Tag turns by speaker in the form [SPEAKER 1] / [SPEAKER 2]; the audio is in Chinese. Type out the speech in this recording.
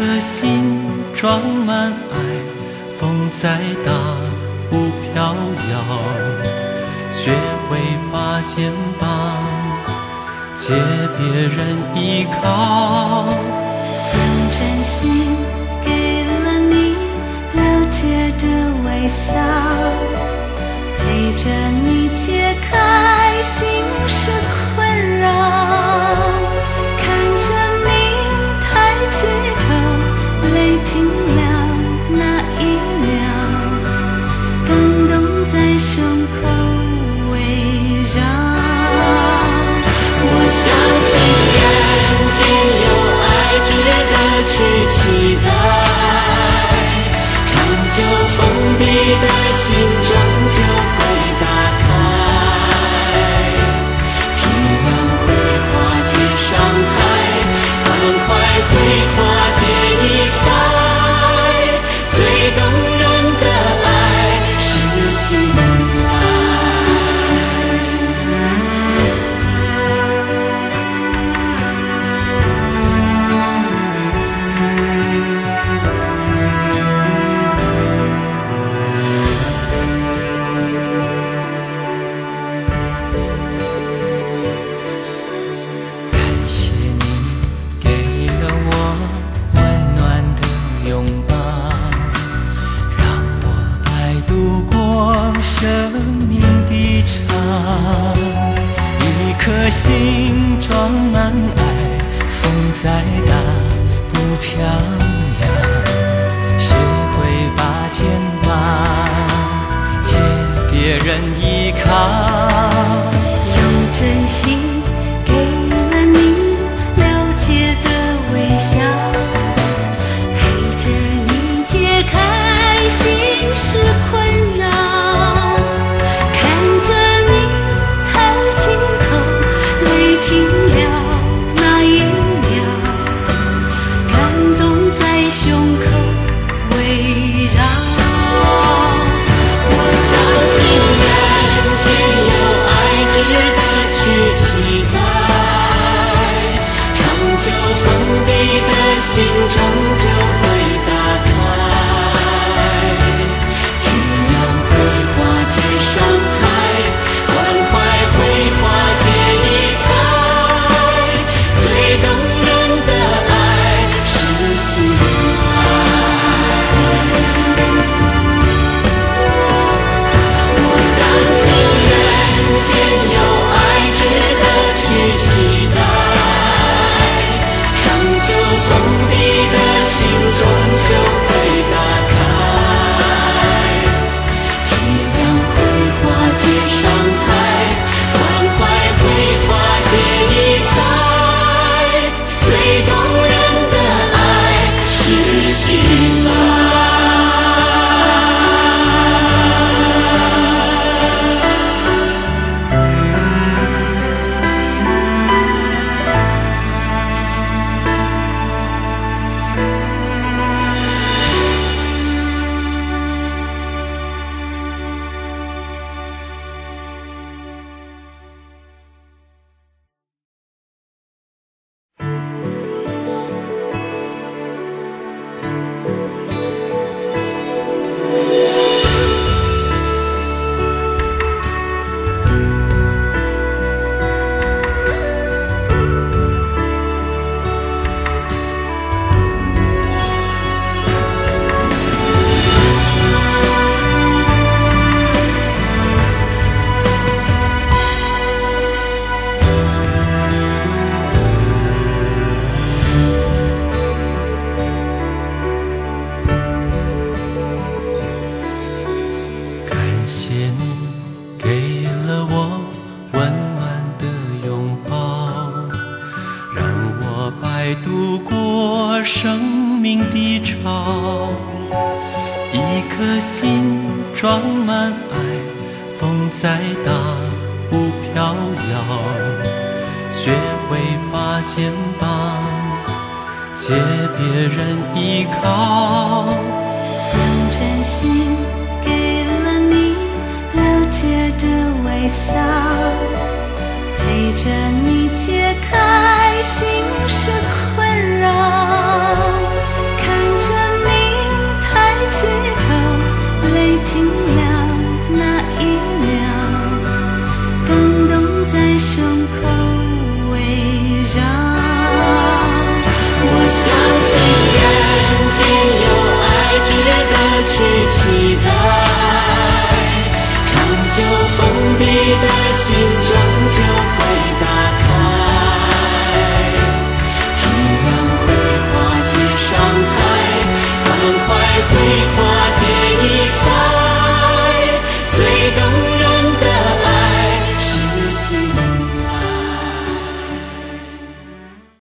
[SPEAKER 1] 颗心装满爱，风再大不飘摇，学会把肩膀借别人依靠。
[SPEAKER 2] 用真心给了你了解的微笑，陪着你
[SPEAKER 3] 就封闭的心终究会打开，体谅会化解伤害，关怀会命的
[SPEAKER 1] 长。一颗心装满爱，风再大不飘过生命的潮。一颗心装满爱，风再大不飘摇，学会把肩膀借别人依靠。
[SPEAKER 2] 用真心给了你了解的微笑，陪着你解开心事快恢复。